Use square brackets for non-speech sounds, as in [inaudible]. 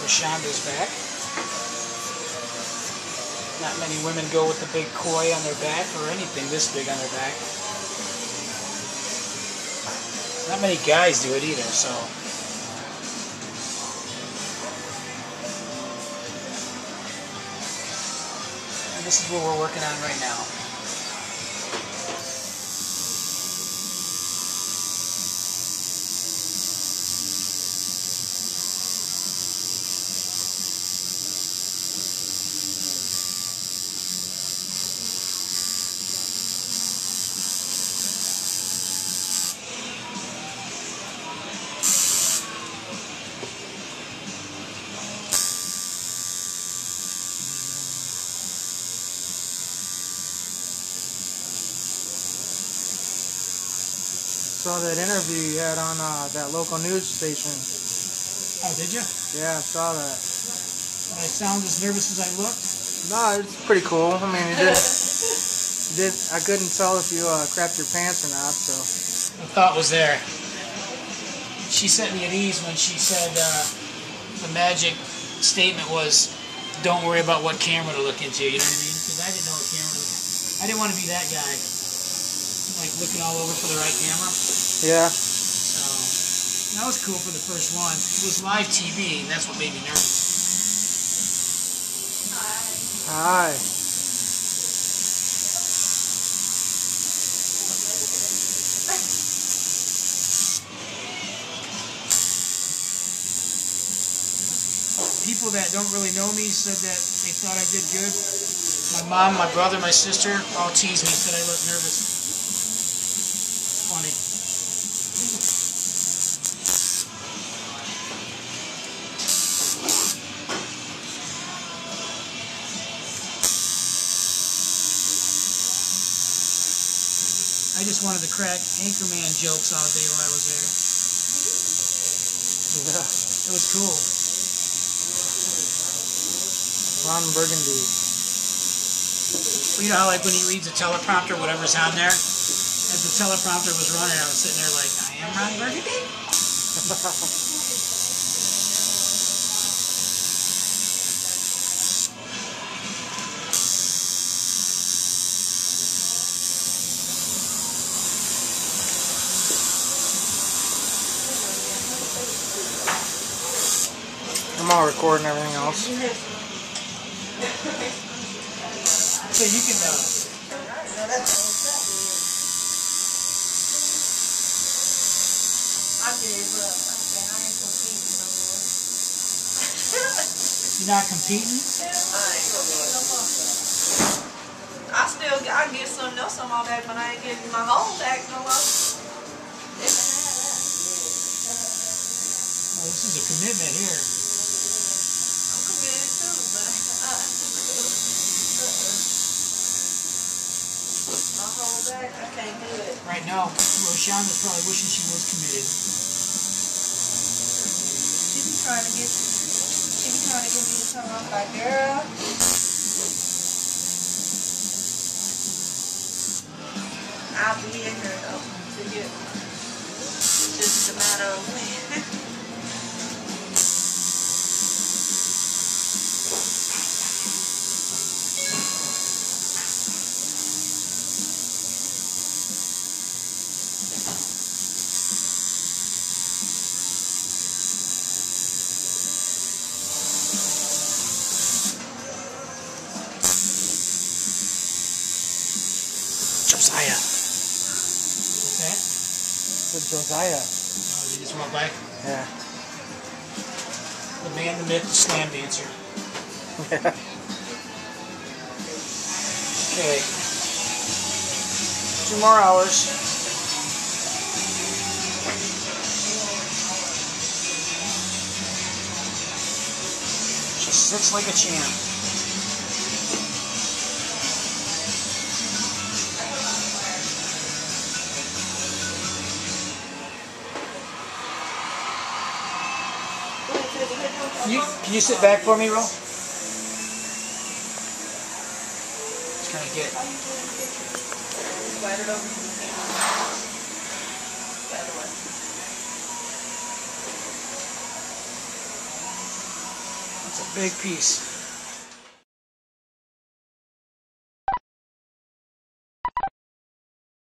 Roshawnda's back. Not many women go with the big koi on their back or anything this big on their back. Not many guys do it either, so. And this is what we're working on right now. Saw that interview you had on uh, that local news station. Oh, did you? Yeah, I saw that. Did I sound as nervous as I looked? No, it's pretty cool. I mean, you did. [laughs] Did. I couldn't tell if you uh, crapped your pants or not. So. The thought was there. She set me at ease when she said uh, the magic statement was, "Don't worry about what camera to look into." You know what I mean? Because I didn't know what camera to look. I didn't want to be that guy, like looking all over for the right camera. Yeah. So that was cool for the first one. It was live TV, and that's what made me nervous. Hi. People that don't really know me said that they thought I did good. My mom, my brother, my sister all teased me, said I looked nervous. I just wanted to crack Anchorman jokes all day while I was there. Yeah. It was cool. Ron Burgundy. You know how like when he reads a teleprompter, whatever's on there, as the teleprompter was running, I was sitting there like, I am Ron Burgundy? [laughs] I'm all recording everything else. So you can, uh, you're not competing? I still I get some else on my back, but I ain't getting my whole back no more. Oh, this is a commitment here. I'm committed too, but uh, my whole back I can't do it. Right now, Roshawnda's probably wishing she was committed. She be trying to get she be trying to get me to come off like girl. I'll be in here though to get just a matter of when. [laughs] Josiah. What's that? Good Josiah. Oh, you just went by? Yeah. The man, the myth, the slam dancer. Yeah. [laughs] Okay. Two more hours. She sits like a champ. Can you, can you sit back for me, Ro? Just kind of get Slide one. It's a big piece.